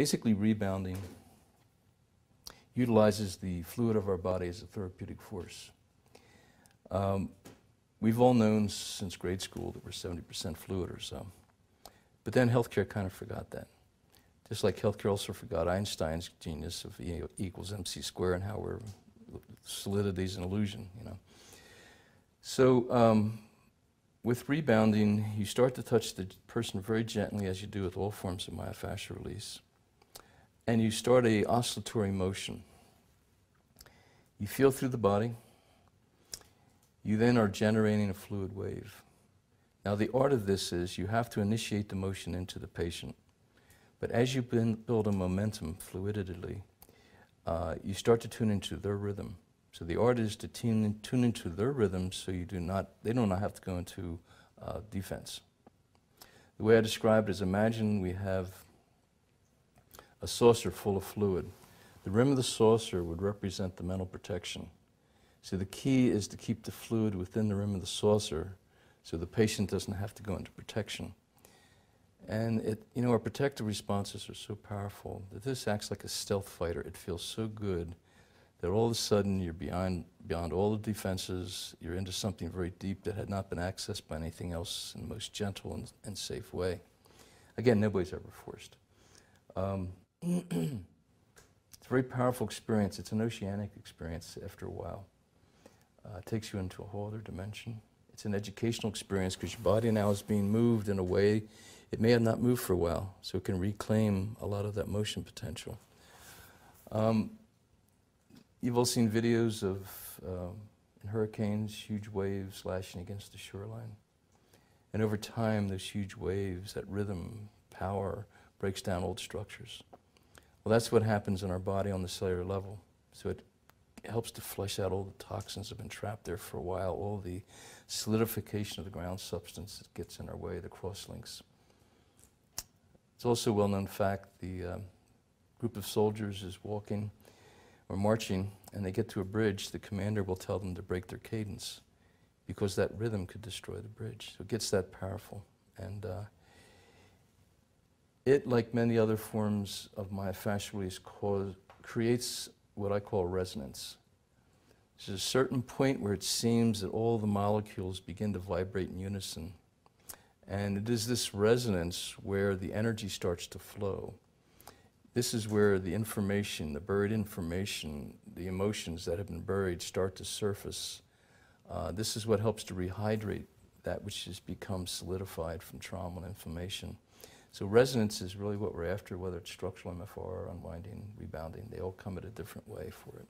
Basically, rebounding utilizes the fluid of our body as a therapeutic force. Um, we've all known since grade school that we're 70% fluid or so. But then healthcare kind of forgot that. Just like healthcare also forgot Einstein's genius of E equals mc squared and how we're solidity is an illusion, you know. So um, with rebounding, you start to touch the person very gently, as you do with all forms of myofascial release, and you start a oscillatory motion. You feel through the body. You then are generating a fluid wave. Now, the art of this is you have to initiate the motion into the patient. But as you build a momentum fluidity, uh, you start to tune into their rhythm. So the art is to tune, in, tune into their rhythm so you do not, they do not have to go into uh, defense. The way I describe it is imagine we have a saucer full of fluid. The rim of the saucer would represent the mental protection. So the key is to keep the fluid within the rim of the saucer so the patient doesn't have to go into protection. And it, you know, our protective responses are so powerful that this acts like a stealth fighter. It feels so good that all of a sudden you're beyond, beyond all the defenses, you're into something very deep that had not been accessed by anything else in the most gentle and, and safe way. Again, nobody's ever forced. Um, it's a very powerful experience. It's an oceanic experience after a while. Uh, it takes you into a whole other dimension. It's an educational experience because your body now is being moved in a way it may have not moved for a while, so it can reclaim a lot of that motion potential. Um, you've all seen videos of um, hurricanes, huge waves lashing against the shoreline. And over time, those huge waves, that rhythm, power, breaks down old structures. Well, that's what happens in our body on the cellular level. So it helps to flush out all the toxins that have been trapped there for a while, all the solidification of the ground substance that gets in our way, the crosslinks. It's also a well-known fact the uh, group of soldiers is walking or marching and they get to a bridge, the commander will tell them to break their cadence because that rhythm could destroy the bridge. So it gets that powerful. And uh, it, like many other forms of myofascial release, cause, creates what I call resonance. There's a certain point where it seems that all the molecules begin to vibrate in unison. And it is this resonance where the energy starts to flow. This is where the information, the buried information, the emotions that have been buried start to surface. Uh, this is what helps to rehydrate that which has become solidified from trauma and inflammation. So resonance is really what we're after, whether it's structural MFR, unwinding, rebounding. They all come at a different way for it.